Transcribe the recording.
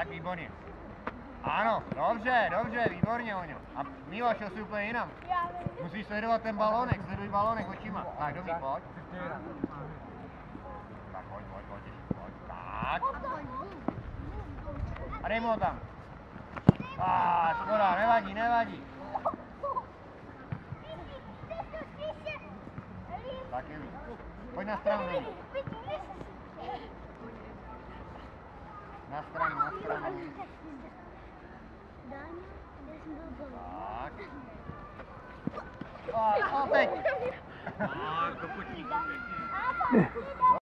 Tak, výborně. Ano, dobře, dobře, výborně, Oňo. A Mílo, šel si úplně jinam. Musíš sledovat ten balónek, sleduj balónek očima. Tak, dobrý, pojď. Tak, pojď, pojď, pojď, pojď. Tak. A dej mu tam. A škoda, nevadí, nevadí. Tak je Pojď na stranu, Lili. Na stranu, na stranu. Tak. A, a teď. A, do kotníku pěkně.